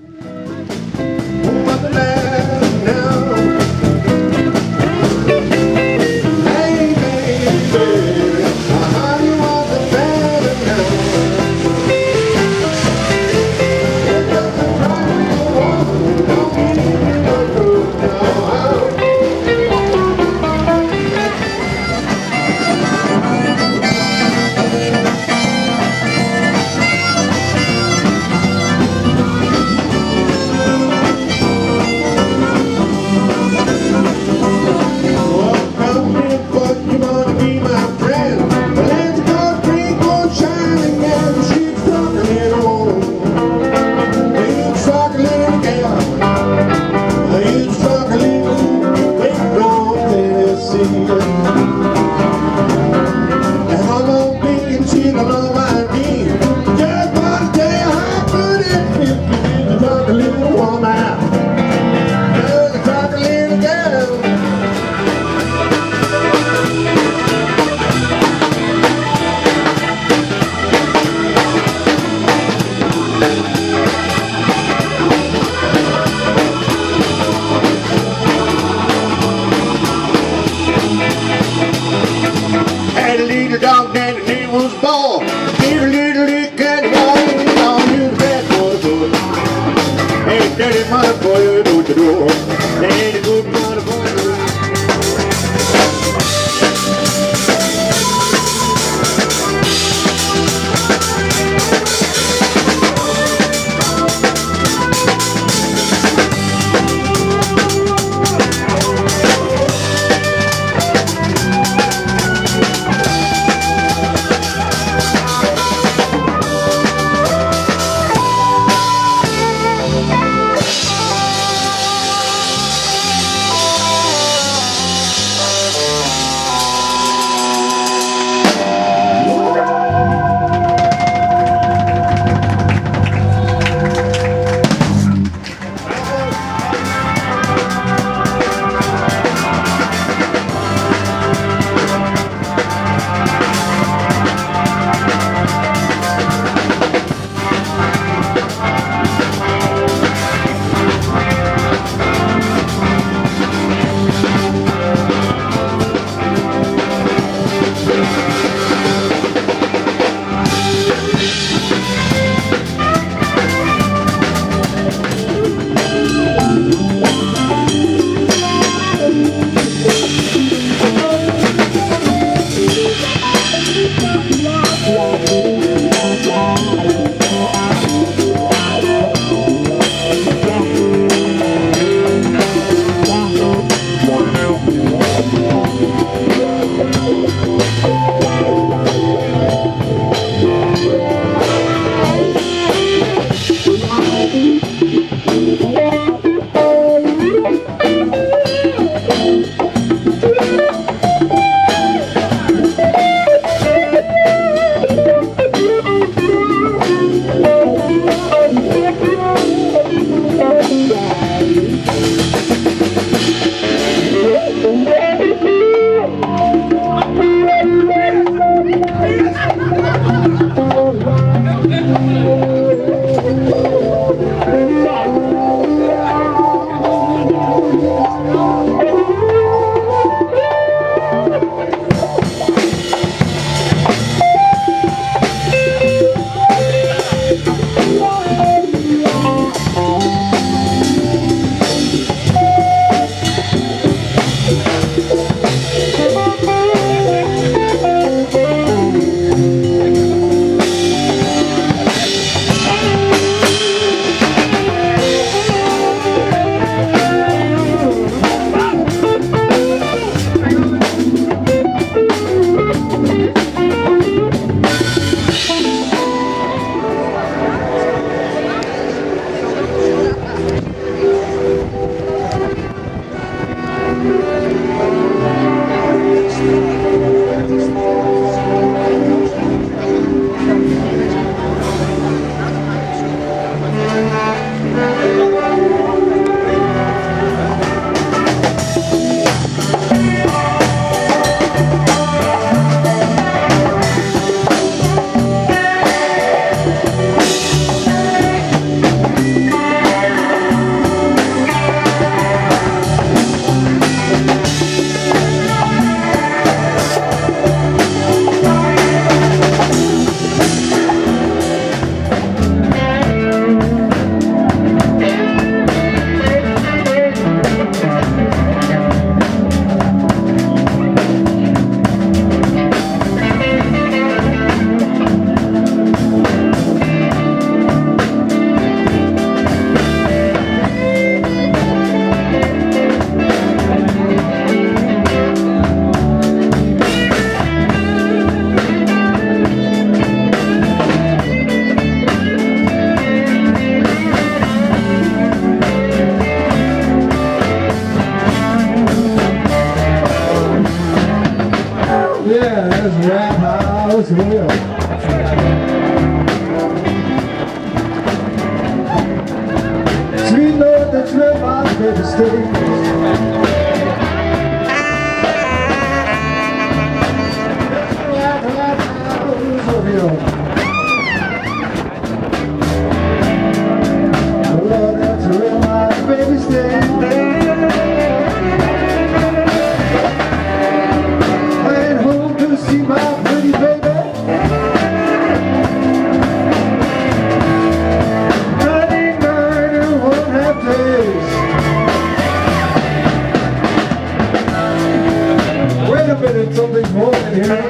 you dog that he was born. He's a little cat boy, on his bad boy foot. Hey, dirty mother boy, what you do? That ain't good. is Rat House Will. Sweet Lord, that's where my baby stays. Rat House Will. Here.